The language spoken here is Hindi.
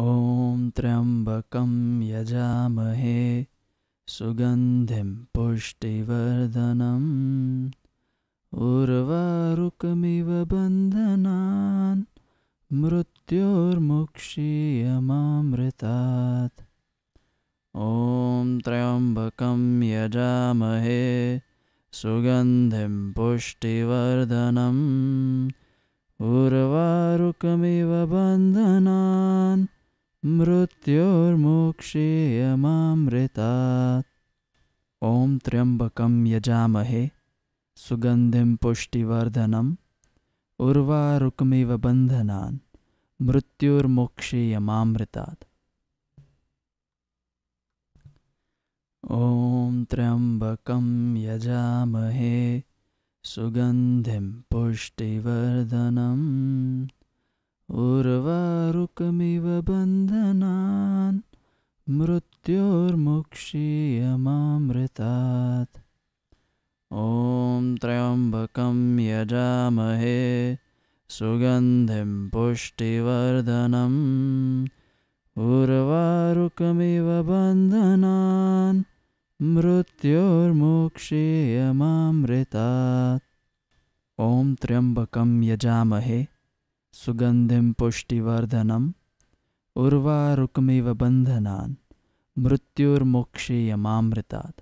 ॐ त्र्यम्बकं यजामहे सुगन्धिं पुष्टिवर्धनम् उर्वारुकमिव बन्धनान् मृत्योर्मुक्षीयमामृतात् ॐ त्र्यम्बकं यजामहे सुगन्धिं पुष्टिवर्धनम् उर्वारुकमिव बन्धनान् मृत्योर्मुक्षीयमामृतात्। ॐ त्र्यम्बकं यजामहे सुगन्धिं पुष्टिवर्धनम् उर्वारुकमिव बन्धनान् मृत्युर्मुक्षीयमामृतात्। ॐ त्र्यम्बकं यजामहे सुगन्धिं पुष्टिवर्धनम् उर्वारुकमिव बन्धनान् मृत्योर्मुक्षीयमामृतात् ॐ त्र्यम्बकं यजामहे सुगन्धिं पुष्टिवर्धनम्। उर्वारुकमिव बन्धनान् मृत्योर्मुक्षीयमामृतात् ॐ त्र्यम्बकं यजामहे। सुगन्धिं पुष्टिवर्धनम् उर्वारुकमिव बन्धनान् मृत्युर्मुक्षीयमामृतात्